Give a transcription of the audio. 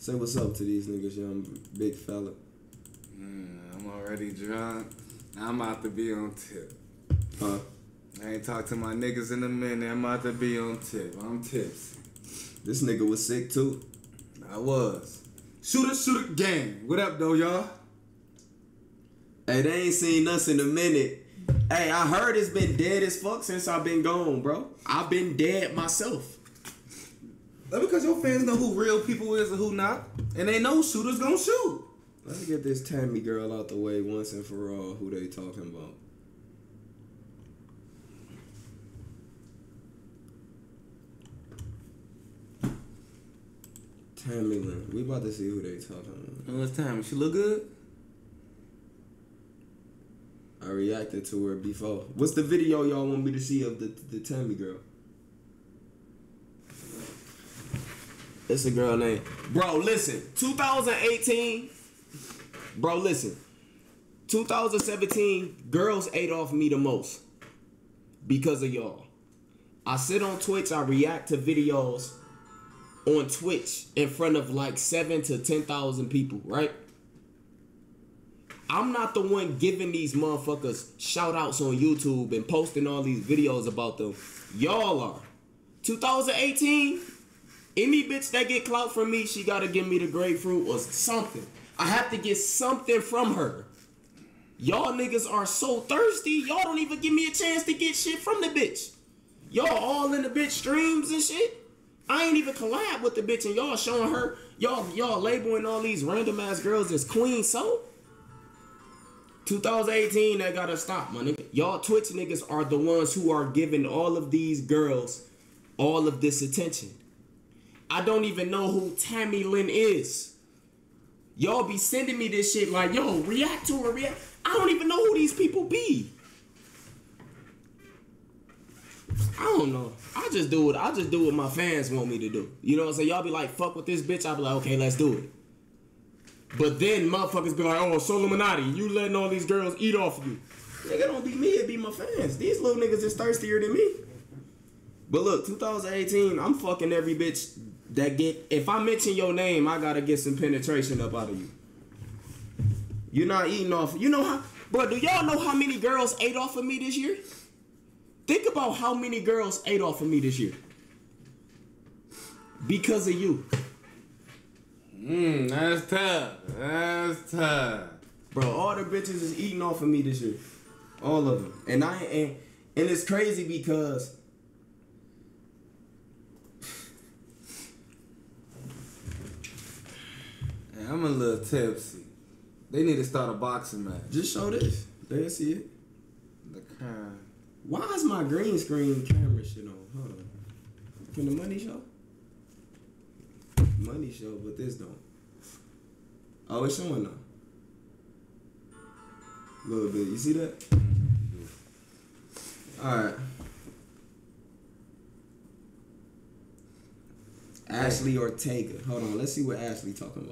Say what's up to these niggas, young big fella. Mm, I'm already drunk. I'm about to be on tip. Huh? I ain't talked to my niggas in a minute. I'm about to be on tip. I'm tipsy. This nigga was sick too. I was. Shooter, shooter, gang. What up, though, y'all? Hey, they ain't seen us in a minute. Hey, I heard it's been dead as fuck since I've been gone, bro. I've been dead myself. That's because your fans know who real people is and who not. And they know shooters gonna shoot. Let's get this Tammy girl out the way once and for all. Who they talking about? Tammy Lynn. We about to see who they talking about. What's time? She look good? I reacted to her before. What's the video y'all want me to see of the the Tammy girl? It's a girl named Bro. Listen, 2018. Bro, listen. 2017, girls ate off me the most because of y'all. I sit on Twitch. I react to videos on Twitch in front of like seven to ten thousand people, right? I'm not the one giving these motherfuckers shout outs on YouTube and posting all these videos about them. Y'all are. 2018, any bitch that get clout from me, she gotta give me the grapefruit or something. I have to get something from her. Y'all niggas are so thirsty, y'all don't even give me a chance to get shit from the bitch. Y'all all in the bitch streams and shit. I ain't even collab with the bitch and y'all showing her, y'all y'all labeling all these random ass girls as queen so. 2018, that gotta stop, my nigga. Y'all Twitch niggas are the ones who are giving all of these girls all of this attention. I don't even know who Tammy Lynn is. Y'all be sending me this shit like, yo, react to her, react. I don't even know who these people be. I don't know. I just do it. I just do what my fans want me to do. You know what I'm saying? Y'all be like, fuck with this bitch. I'll be like, okay, let's do it. But then motherfuckers be like, oh, SoLLUMINATI, you letting all these girls eat off of you. Nigga, don't be me, it be my fans. These little niggas is thirstier than me. But look, 2018, I'm fucking every bitch that get. If I mention your name, I gotta get some penetration up out of you. You're not eating off. You know how, bro? Do y'all know how many girls ate off of me this year? Think about how many girls ate off of me this year because of you. Mmm, that's tough. That's tough. Bro, all the bitches is eating off of me this year. All of them. And I and, and it's crazy because Hey, I'm a little tipsy. They need to start a boxing match. just show this. They see it. The kind. Why is my green screen camera shit on? Hold on. Can the money show? Money show, but this don't. Oh, it's showing now. A little bit. You see that? Alright. Ashley Ortega. Hold on, let's see what Ashley talking about.